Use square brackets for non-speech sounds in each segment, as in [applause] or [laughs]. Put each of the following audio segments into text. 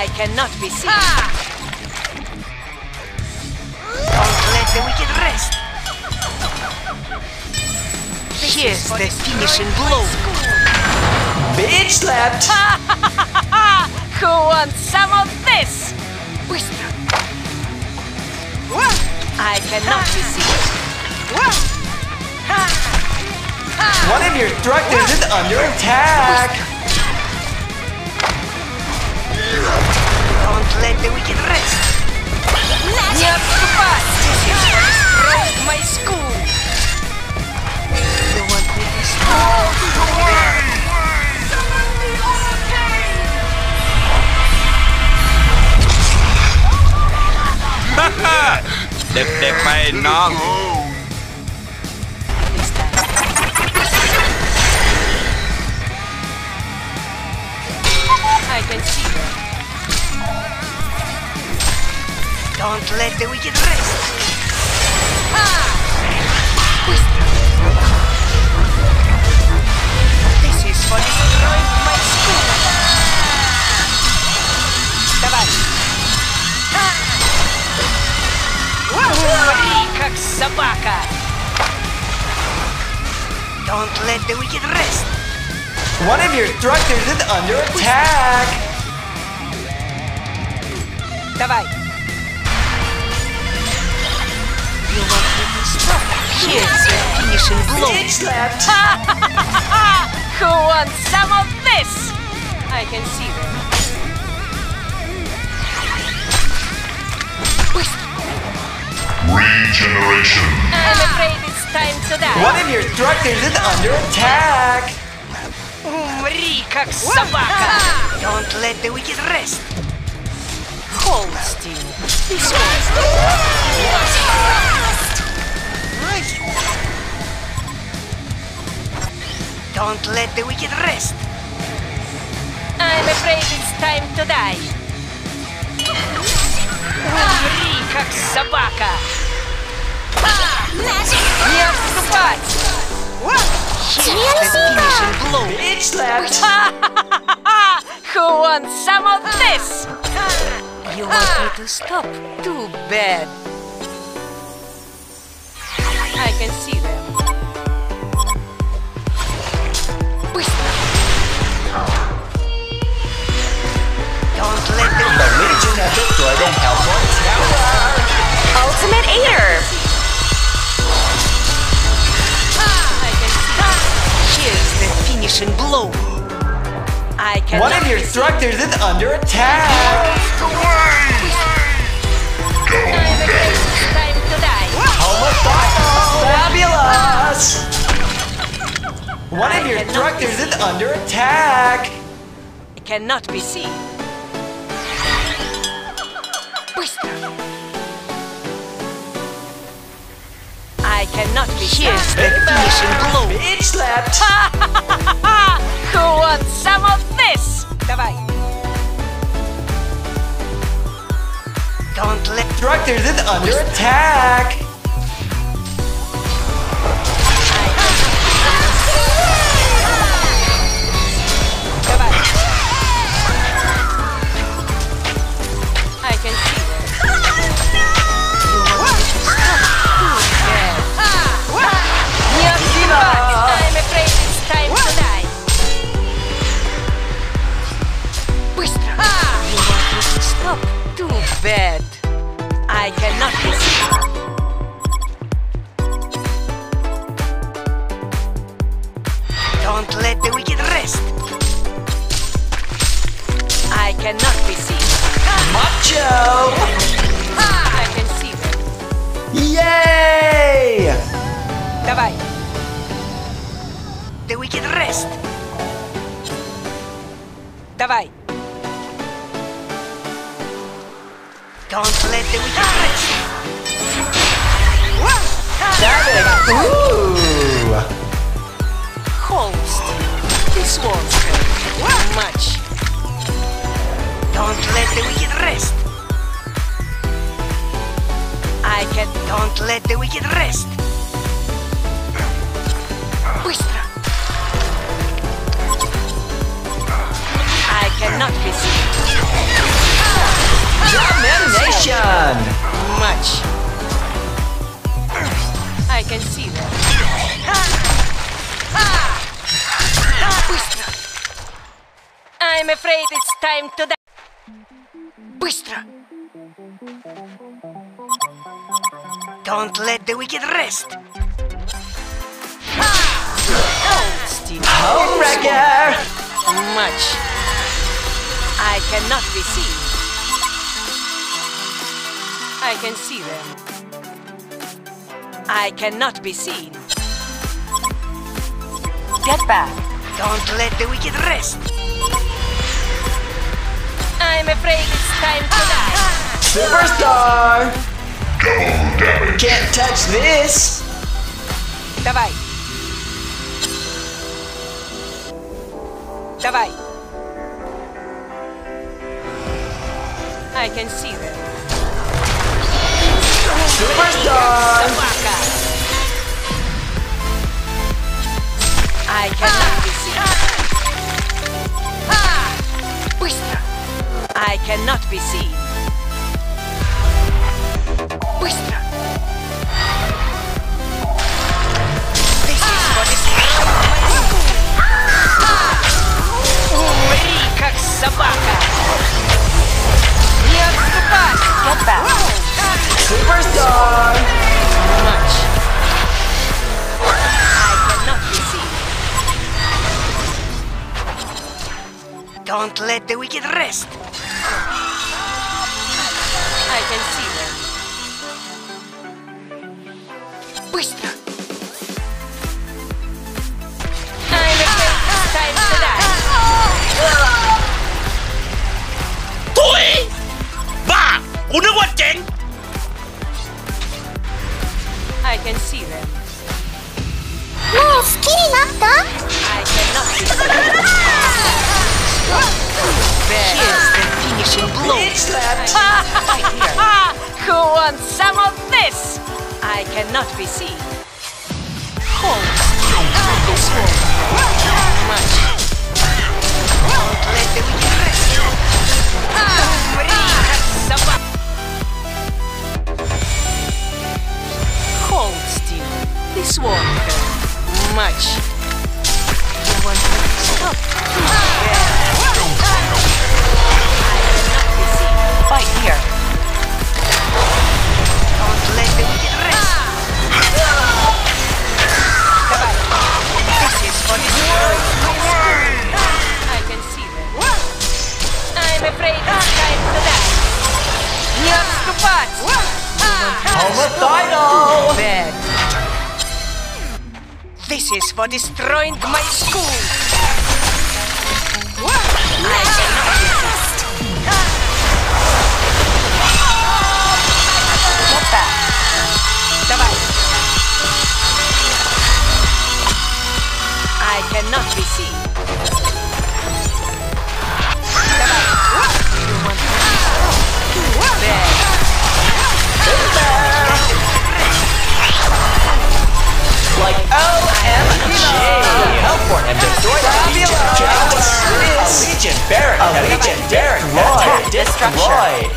I cannot be seen. Don't let the wicked rest. Here's the finishing blow. Bitch slapped! [laughs] Who wants some of this? Whisper. I cannot be seen. One of your structures is under attack! Don't let the wicked rest. Don't let the wicked rest. This is for destroying my school. Давай. Умри, как собака. Don't let the wicked rest. One of your structures is under attack! Давай. You want me to stop? Here's your finishing blow. Bitch slapped! Who wants some of this? I can see them. Regeneration. I'm afraid it's time to die. One of your structures is under attack! Умри, как собака. Don't let the wicked rest. Hold still. This Don't let the wicked rest. I'm afraid it's time to die. Умри, как собака. Не отступать. Here's the finishing blow. Bitch slapped! Who wants some of this? You want me to stop? Too bad. I can see them. Don't let them The Legion has destroyed the Hellborn Tower! Ultimate Aider. I can see. Here's the finishing blow. I can. One of your structures is under attack! Time to die. Fabulous! One of your structures is under attack! It cannot be seen. I cannot be Here's the finishing blow. Bitch slapped! [laughs] Who wants some of this? Давай. Don't let Structures is under attack! Bad. I cannot be seen. Don't let the wicked rest. I cannot be seen. Macho! I can see them. Yay! Давай. The wicked rest. Давай. Don't let the wicked rest. Ooh! Holst. This won't hurt much. don't let the wicked rest. I can don't let the wicked rest. Быстро. I cannot be seen. Domination! Much. I can see that. I'm afraid it's time to die. Быстро! Don't let the wicked rest! Steve. Homewrecker! Much. I cannot be seen. I can see them. I cannot be seen. Get back. Don't let the wicked rest! I'm afraid it's time to die. Superstar! Can't touch this! Давай. Давай. I can see them. Superstar! Собака. I cannot be seen. I cannot be seen. Быстро! This is for destroying my school! Умри, как собака. Не отступать. Get back. Superstar! Much. I cannot be seen. Don't let the wicked rest! Быстро! I'm afraid it's time to die. ทุยบ้า กูนึกว่าเจ๋ง I can see them. もう好きになった I cannot be seen. Here's the finishing blow! Bitch slapped! Who wants some of this? I cannot be seen. One. Much. for destroying my school! I cannot resist. Get back. Давай. I cannot be seen. A Legion Barrack! A Legion Barrack! Roy! Destruction!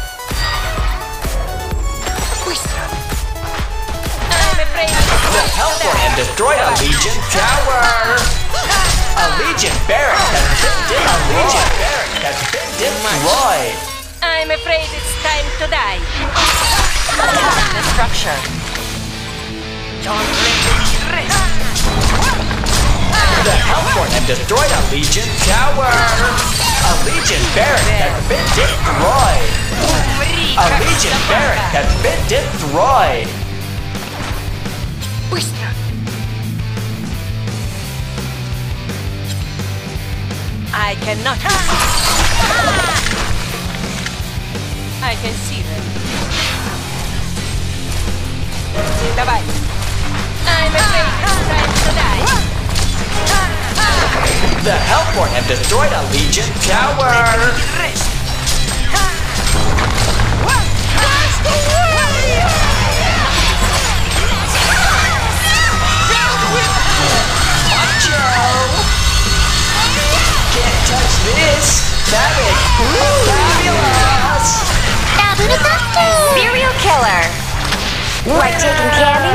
The Hellborn and destroyed Legion Tower! A Legion Barrack has been destroyed! Has been destroyed! I'm afraid it's time to die! Destruction. Don't let and destroyed a Legion tower. A Legion barrack has been destroyed. A Legion barrack has been destroyed. I cannot. Ah! The Hellborn have destroyed a Legion tower! this! Savage! Ooh. Fabulous! Abu the Doctor! Serial killer! Like taking candy?